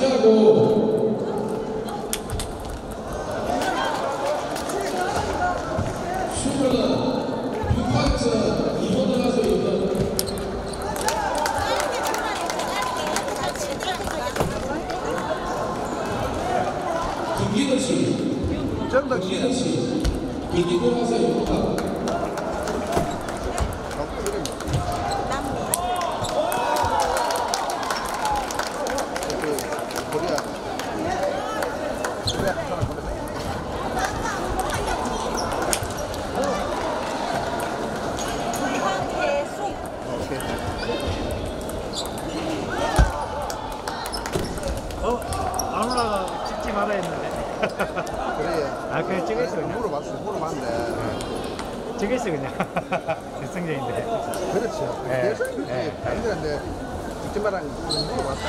준비하고 슈퍼는 6파트 2번을 가서 있는 김기덕 씨. 김기덕 씨, 김기덕 입니다. 그 코리아. 코리아 사람 보내. 오케이. 어? 안 올라가 찍지 말아야 했는데. 그래. 아, 그래, 찍었어, 그냥? 물어봤어. 물어봤는데. 찍었어, 그냥. 결승전인데. 그렇죠. 네. 대선이지. 네. 다른데 직진마랑 물어봤어.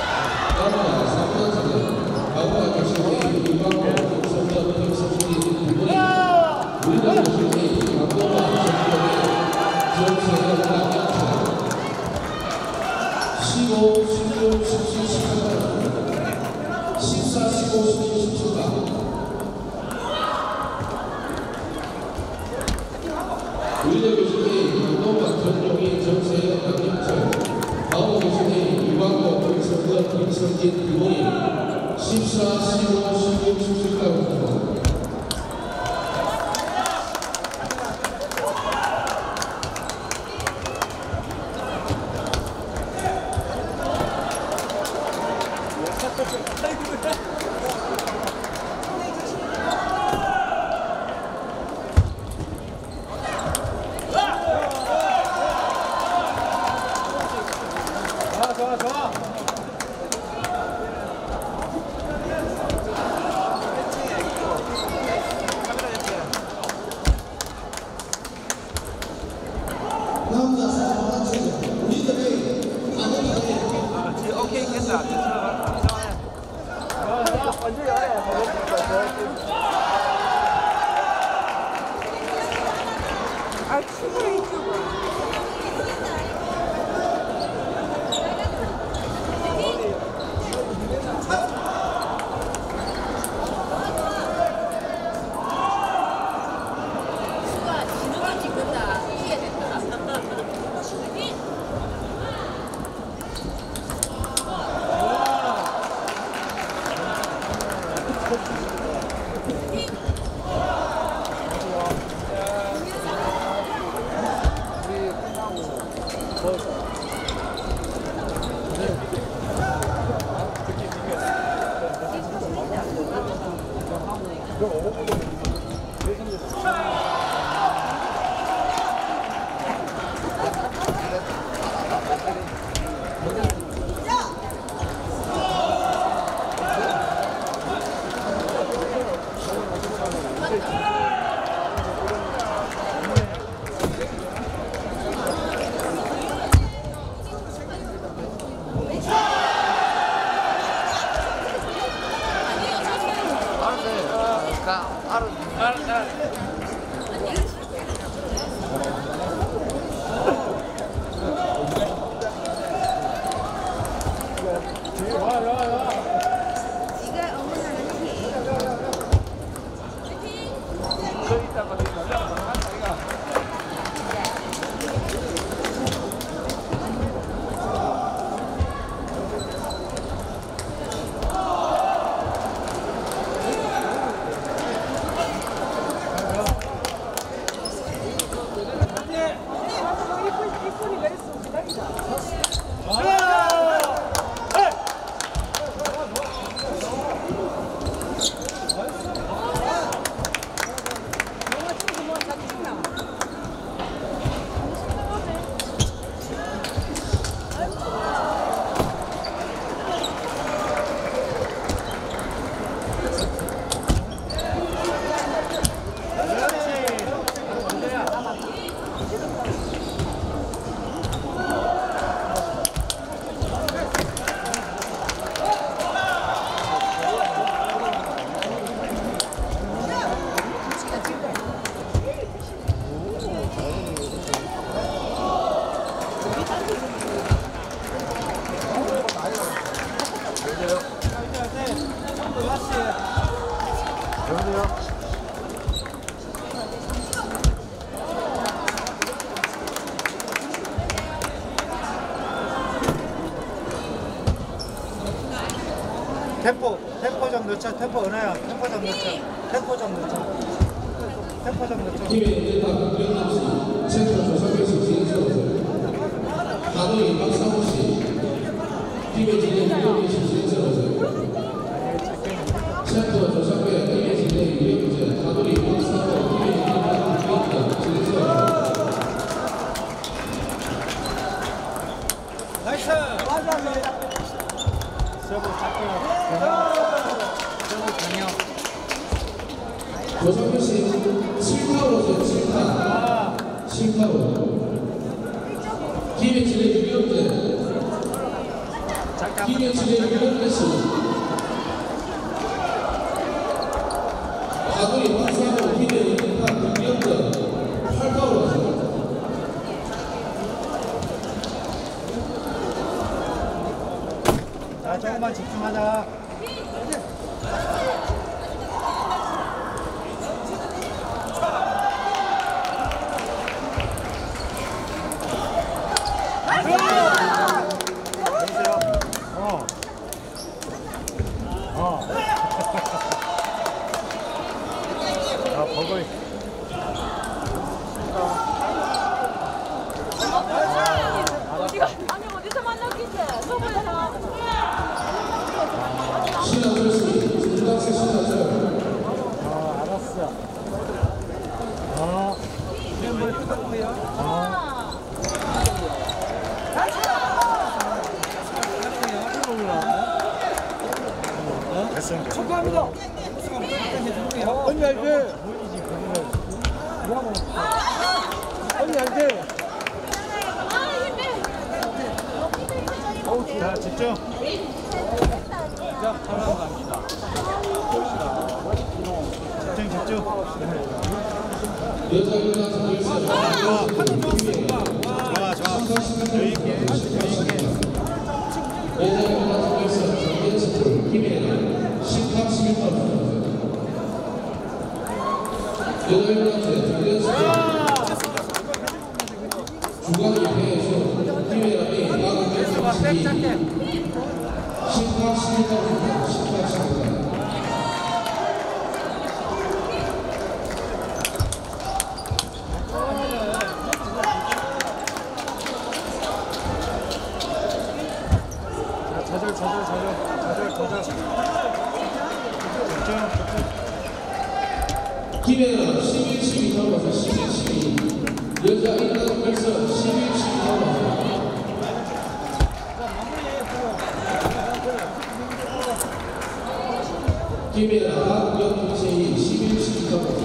진행스러우세요. 센터 조상배 팀의 진행 유영재, 하동이 박상호 팀의 진행 유영재 진행스러우세요. 나이스! 서브 잡고요. 서브 강력. 조상배 씨 7타로세요, 7타. 7타로. 팀의 진행 유영재, 잠깐 팀의 진행 유영재 씨. 하동이 박상호 팀의 인재파 김경재, 8타로 하세요. 자, 조금만 집중하자. 아. 어. 어. 어. 됐습니다. 축하합니다. 언니 알지? 언니 알지? 아 자, 집중. 자, 잘하고 갑니다. 집중, 집중. 정일선. 좋아, 좋아. 여유 있게, 여유 있게. 여자 유나 정일선. 정일선. 김혜연. 10탑 11탑. 유나 정일선. 중간 입회에서 김혜연이 야구 맹 10탑 11탑. 10탑 11탑. 자, 김혜연 박영채희 11, 12 넘어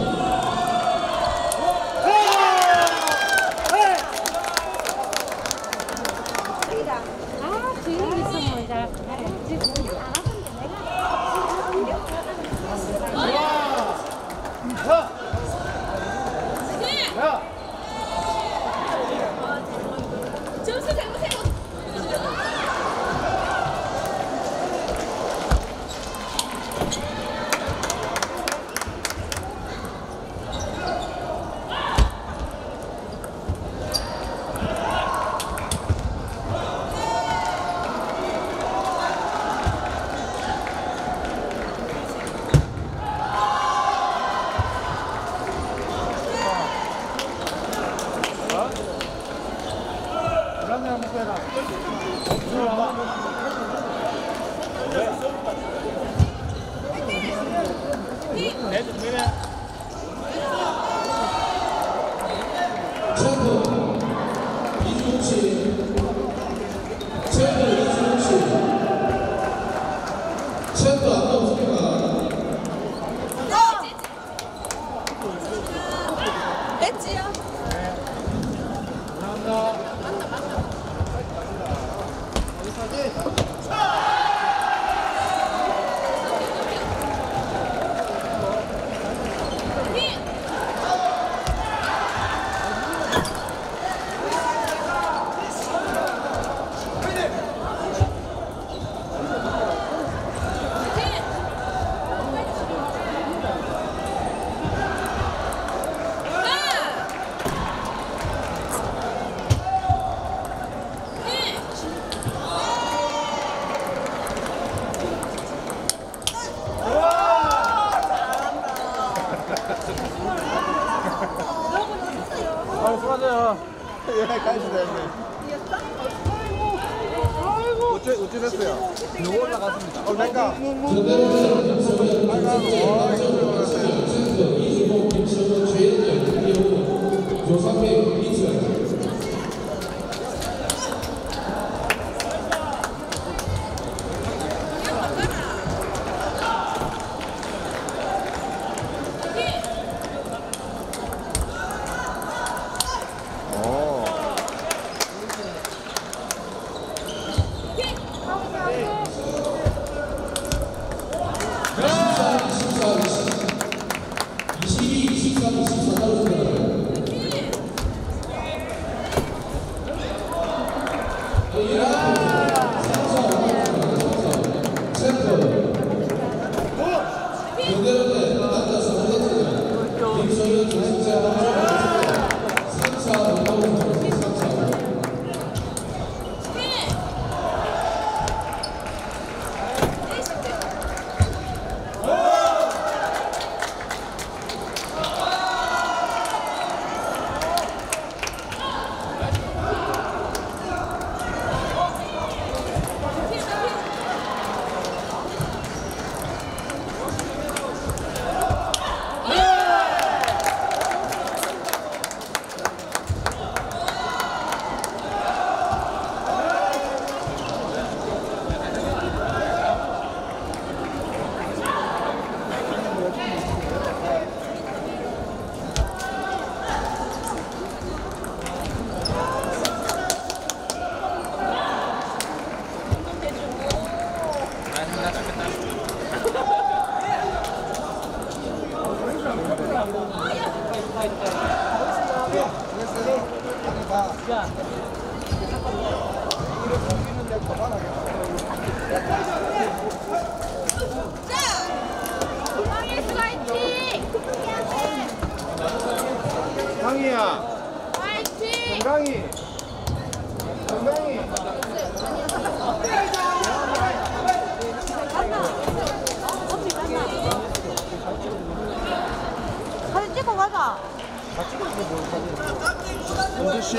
가까이서 여기. 어째 어째 됐어요? 누구 올라갔습니다. 어, 김 Yeah. 강이야. 화이팅! 강이. 강이. 사진 찍고 가자. 은주 씨.